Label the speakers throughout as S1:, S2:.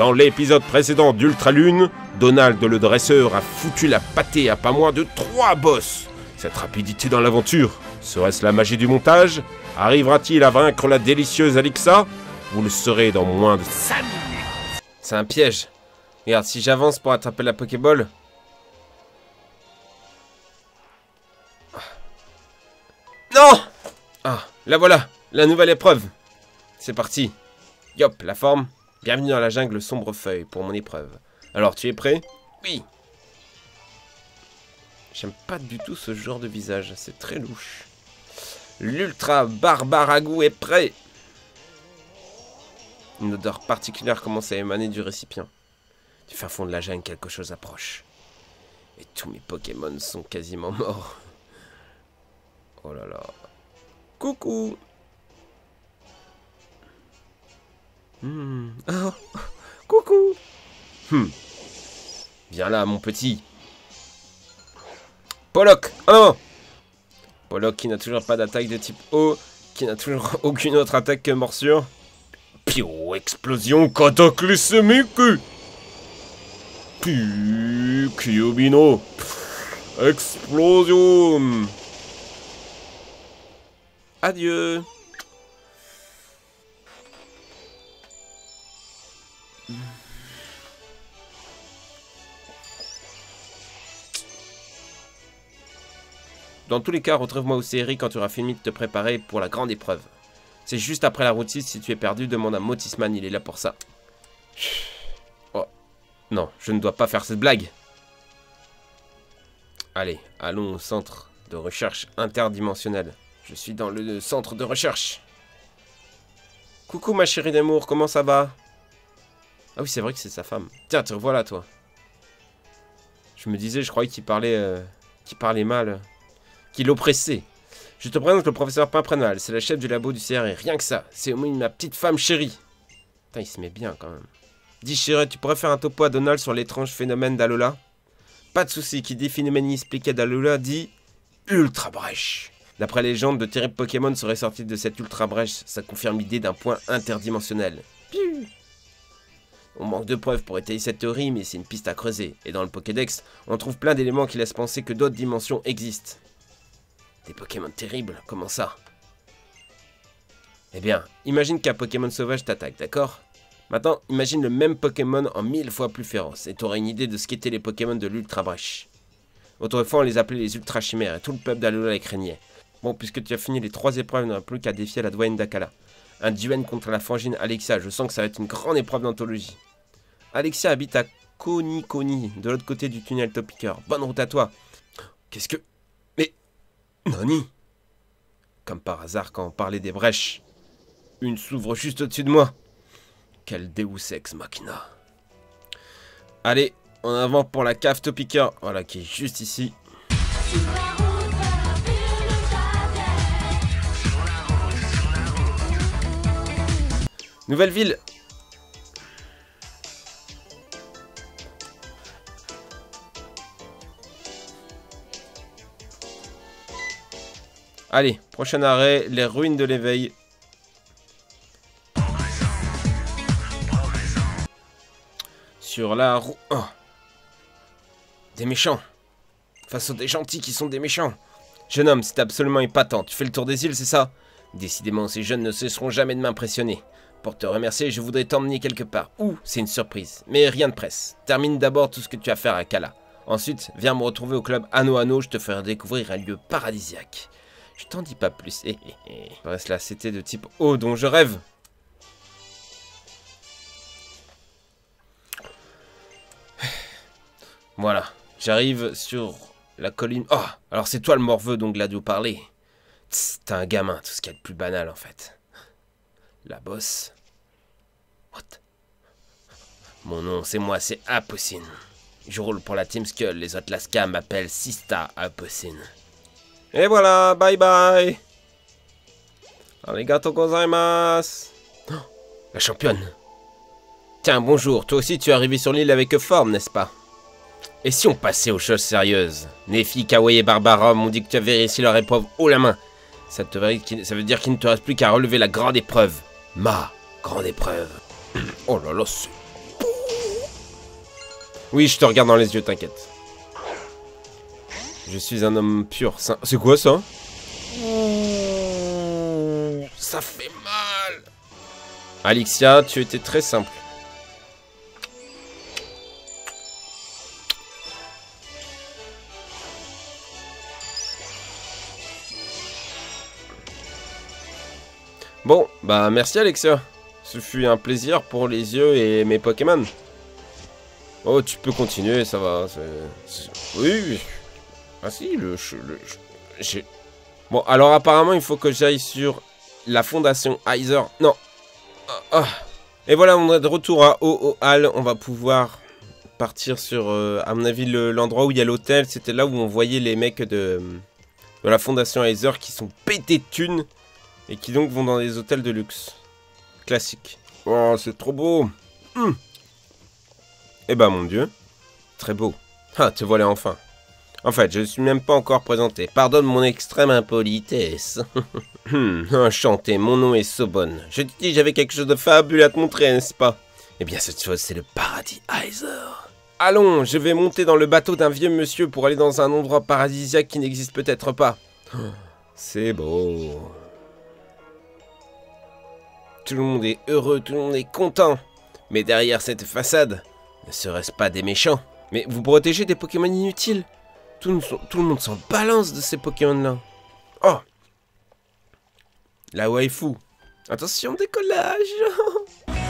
S1: Dans l'épisode précédent d'Ultra Lune, Donald le dresseur a foutu la pâtée à pas moins de 3 boss. Cette rapidité dans l'aventure, serait-ce la magie du montage? Arrivera-t-il à vaincre la délicieuse Alexa? Vous le saurez dans moins de 5 minutes.
S2: C'est un piège. Regarde, si j'avance pour attraper la Pokéball... Non Ah, la voilà, la nouvelle épreuve. C'est parti. Yop, la forme. Bienvenue dans la jungle sombre feuille pour mon épreuve. Alors, tu es prêt? Oui. J'aime pas du tout ce genre de visage, c'est très louche. L'ultra barbaragou est prêt. Une odeur particulière commence à émaner du récipient. Du fin fond de la jungle, quelque chose approche. Et tous mes Pokémon sont quasiment morts. Oh là là. Coucou Hmm. Oh. Coucou hmm. Viens là, mon petit. Pollock non Pollock qui n'a toujours pas d'attaque de type O, qui n'a toujours aucune autre attaque que morsure. Pio, explosion cataclysmique Puis, Kyobino Explosion Adieu Dans tous les cas, retrouve-moi au série quand tu auras fini de te préparer pour la grande épreuve. C'est juste après la route 6, si tu es perdu, demande à Motisman, il est là pour ça. Oh. Non, je ne dois pas faire cette blague. Allez, allons au centre de recherche interdimensionnelle. Je suis dans le centre de recherche. Coucou ma chérie d'amour, comment ça va? Ah oui, c'est vrai que c'est sa femme. Tiens, te revoilà toi. Je me disais, je croyais qu'il parlait, euh, qu'il parlait mal qui l'oppressait. Je te présente le professeur Pimprenal, c'est la chef du labo du CRE, rien que ça, c'est au moins ma petite femme chérie. Putain, il se met bien quand même. Dis chérie, tu pourrais faire un topo à Donald sur l'étrange phénomène d'Alola? Pas de souci, qui dit phénomène inexpliqué d'Alola dit Ultra Brèche. D'après légende, de terribles Pokémon seraient sortis de cette Ultra Brèche, ça confirme l'idée d'un point interdimensionnel. On manque de preuves pour étayer cette théorie, mais c'est une piste à creuser. Et dans le Pokédex, on trouve plein d'éléments qui laissent penser que d'autres dimensions existent. Des Pokémon terribles, comment ça? Eh bien, imagine qu'un Pokémon sauvage t'attaque, d'accord? Maintenant, imagine le même Pokémon en mille fois plus féroce, et t'auras une idée de ce qu'étaient les Pokémon de l'Ultra Brèche. Autrefois, on les appelait les Ultra Chimères, et tout le peuple d'Alola les craignait. Bon, puisque tu as fini les trois épreuves, il n'y plus qu'à défier la douane d'Akala. Un duel contre la frangine Alexia, je sens que ça va être une grande épreuve d'anthologie. Alexia habite à Koni Koni, de l'autre côté du tunnel Topiker. Bonne route à toi. Qu'est-ce que... Nani Comme par hasard, quand on parlait des brèches, une s'ouvre juste au-dessus de moi. Quel Deus Ex Machina. Allez, en avant pour la cave Topica. Voilà, qui est juste ici. Nouvelle ville Allez, prochain arrêt, les ruines de l'éveil. Sur la roue... Oh. Des méchants. Face aux des gentils qui sont des méchants. Jeune homme, c'est absolument épatant. Tu fais le tour des îles, c'est ça? Décidément, ces jeunes ne cesseront jamais de m'impressionner. Pour te remercier, je voudrais t'emmener quelque part. Ouh, c'est une surprise. Mais rien de presse. Termine d'abord tout ce que tu as à faire à Kala. Ensuite, viens me retrouver au club Anno Anno, je te ferai découvrir un lieu paradisiaque. Je t'en dis pas plus. Eh, eh, eh. C'était de type eau dont je rêve. Voilà, j'arrive sur la colline. Oh, alors c'est toi le morveux dont Gladio parlait. T'es un gamin, tout ce qu'il y a de plus banal en fait. La bosse. What? Mon nom, c'est moi, c'est Apossine. Je roule pour la Team Skull, les autres Lasca m'appellent Sista Apossine. Et voilà, bye bye. Arigato gozaimasu. Oh, la championne. Tiens, bonjour, toi aussi tu es arrivé sur l'île avec forme, n'est-ce pas? Et si on passait aux choses sérieuses? Nefi, Kawaii et Barbara m'ont dit que tu avais réussi leur épreuve haut la main. Ça, te, ça veut dire qu'il ne te reste plus qu'à relever la grande épreuve. Ma grande épreuve. Oh là là, c'est Oui, je te regarde dans les yeux, t'inquiète. Je suis un homme pur. C'est quoi ça? Ça fait mal Alixia, tu étais très simple. Bon, bah merci Alexia. Ce fut un plaisir pour les yeux et mes Pokémon. Oh, tu peux continuer, ça va. Oui, oui. Ah si, le... J'ai... Bon, alors apparemment, il faut que j'aille sur la fondation Heiser. Non. Ah, ah. Et voilà, on est de retour à Hall. On va pouvoir partir sur, euh, à mon avis, l'endroit où il y a l'hôtel. C'était là où on voyait les mecs de, de la fondation Heiser qui sont pétés de thunes. Et qui donc vont dans des hôtels de luxe. Classique. Oh, c'est trop beau. Hum. Eh ben, mon dieu. Très beau. Ah, te voilà enfin. En fait, je ne suis même pas encore présenté. Pardonne mon extrême impolitesse. hum, enchanté, mon nom est Sobon. Je te dis, j'avais quelque chose de fabuleux à te montrer, n'est-ce pas? Eh bien, cette chose, c'est le paradis Heiser. Allons, je vais monter dans le bateau d'un vieux monsieur pour aller dans un endroit paradisiaque qui n'existe peut-être pas. C'est beau. Tout le monde est heureux, tout le monde est content. Mais derrière cette façade, ne serait-ce pas des méchants? Mais vous protégez des Pokémon inutiles? Tout, le monde s'en balance de ces Pokémon-là. Oh La waifu. Attention, décollage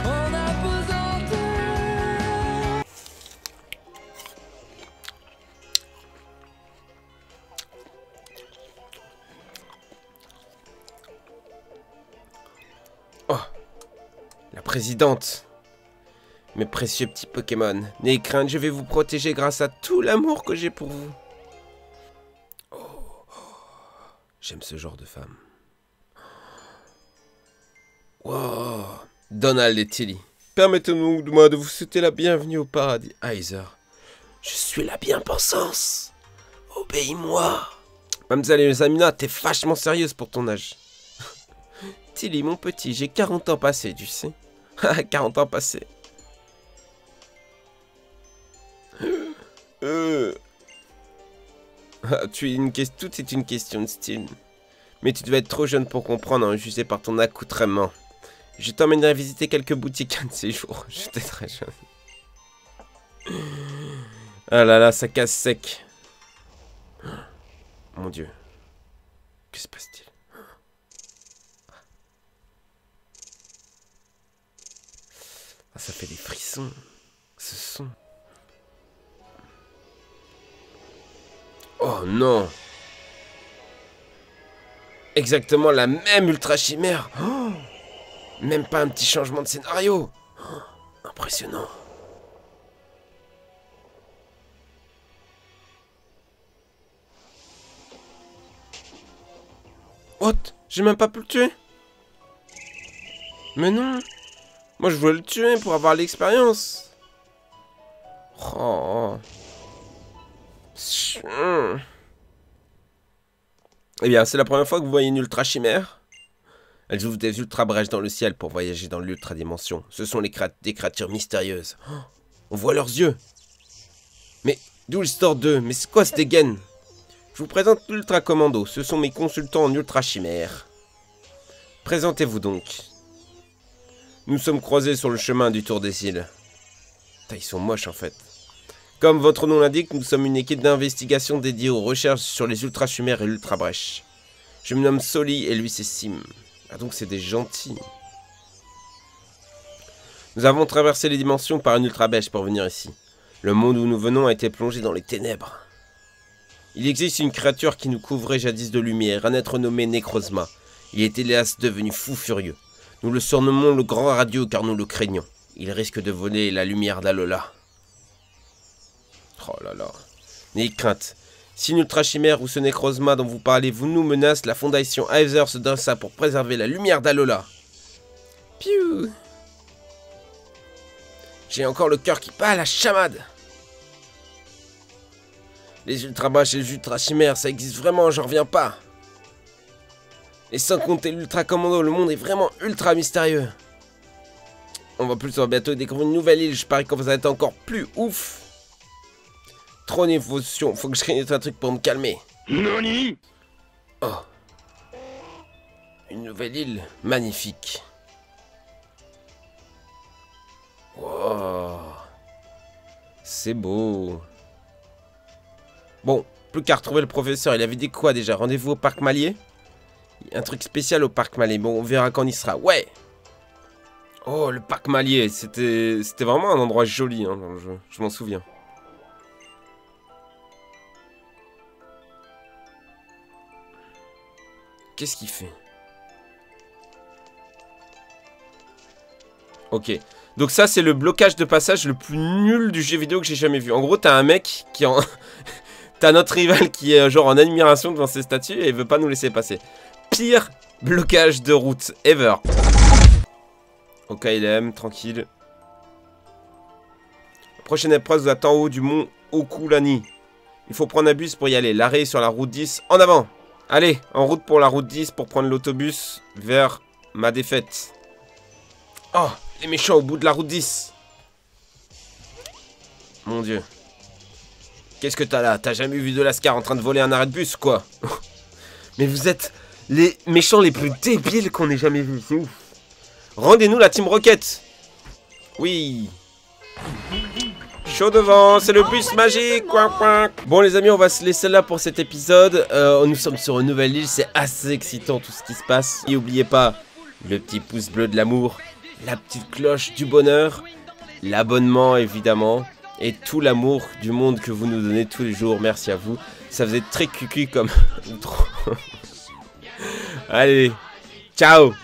S2: présidente. Mes précieux petits Pokémon, n'ayez crainte, je vais vous protéger grâce à tout l'amour que j'ai pour vous. J'aime ce genre de femme. Wow, Donald et Tilly, permettez-moi de vous souhaiter la bienvenue au paradis Heiser. Je suis la bien-pensance. Obéis-moi. Mamselle Zamina, t'es vachement sérieuse pour ton âge. Tilly, mon petit, j'ai 40 ans passés, tu sais. 40 ans passés. Euh. Tu es une tout est une question de style. Mais tu devais être trop jeune pour comprendre, en jugé par ton accoutrement. Je t'emmènerai visiter quelques boutiques un de ces jours. J'étais très jeune. Ah là là, ça casse sec. Mon dieu. Que se passe-t-il? Ça fait des frissons. Ce son. Oh non. Exactement la même ultra chimère. Même pas un petit changement de scénario. Impressionnant. What? J'ai même pas pu le tuer. Mais non. Moi, je voulais le tuer pour avoir l'expérience. Oh. Eh bien, c'est la première fois que vous voyez une ultra chimère. Elles ouvrent des ultra brèches dans le ciel pour voyager dans l'ultra dimension. Ce sont des créatures mystérieuses. on voit leurs yeux. Mais d'où store 2 Mais c'est quoi ce dégaine? Je vous présente l'ultra commando. Ce sont mes consultants en ultra chimère. Présentez-vous donc. Nous sommes croisés sur le chemin du Tour des îles. ils sont moches en fait. Comme votre nom l'indique, nous sommes une équipe d'investigation dédiée aux recherches sur les ultra-chumères et l'ultra-brèche. Je me nomme Soli et lui c'est Sim. Ah donc c'est des gentils. Nous avons traversé les dimensions par une ultra-bêche pour venir ici. Le monde où nous venons a été plongé dans les ténèbres. Il existe une créature qui nous couvrait jadis de lumière, un être nommé Necrozma. Il est hélas devenu fou furieux. Nous le surnommons le grand radio car nous le craignons. Il risque de voler la lumière d'Alola. Oh là là. N'ayez crainte. Si une ultra-chimère ou ce nécrozma dont vous parlez vous nous menace, la fondation Heiser se donne ça pour préserver la lumière d'Alola. Piou J'ai encore le cœur qui bat à la chamade Les ultra et les ultra-chimères, ça existe vraiment, j'en reviens pas et sans compter l'ultra commando, le monde est vraiment ultra mystérieux. On va plus bientôt découvrir une nouvelle île, je parie qu'on va être encore plus ouf. Trop d'émotions. Faut que je crée un truc pour me calmer.
S3: NANI
S2: Oh. Une nouvelle île magnifique. Wow. C'est beau. Bon, plus qu'à retrouver le professeur. Il avait dit quoi déjà? Rendez-vous au parc Malier? Un truc spécial au parc Malier. Bon, on verra quand on y sera. Ouais Oh, le parc Malier. C'était c'était vraiment un endroit joli hein, dans le jeu. Je m'en souviens. Qu'est-ce qu'il fait? Ok. Donc ça, c'est le blocage de passage le plus nul du jeu vidéo que j'ai jamais vu. En gros, t'as un mec qui en... t'as notre rival qui est genre en admiration devant ses statues et il veut pas nous laisser passer. Pire blocage de route ever. Ok, il aime, tranquille. Prochaine épreuve vous attend en haut du mont Okulani. Il faut prendre un bus pour y aller. L'arrêt sur la route 10. En avant Allez, en route pour la route 10 pour prendre l'autobus vers ma défaite. Oh, les méchants au bout de la route 10. Mon dieu. Qu'est-ce que t'as là? T'as jamais vu de Lascar en train de voler un arrêt de bus, quoi? Mais vous êtes les méchants les plus débiles qu'on ait jamais vus. C'est ouf. Rendez-nous la Team Rocket. Oui. Chaud devant, c'est le bus magique. Bon les amis, on va se laisser là pour cet épisode. Euh, nous sommes sur une nouvelle île, c'est assez excitant tout ce qui se passe. Et n'oubliez pas le petit pouce bleu de l'amour, la petite cloche du bonheur, l'abonnement évidemment, et tout l'amour du monde que vous nous donnez tous les jours. Merci à vous. Ça faisait très cucu comme... Allez, ciao